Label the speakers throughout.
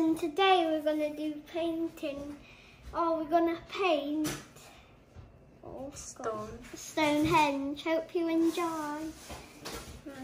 Speaker 1: and today we're gonna do painting. Oh, we're gonna paint oh,
Speaker 2: Stone.
Speaker 1: Stonehenge. Hope you enjoy. Right,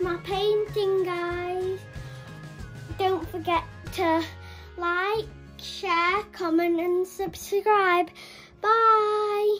Speaker 1: my painting, guys, don't forget to like, share, comment and subscribe. Bye!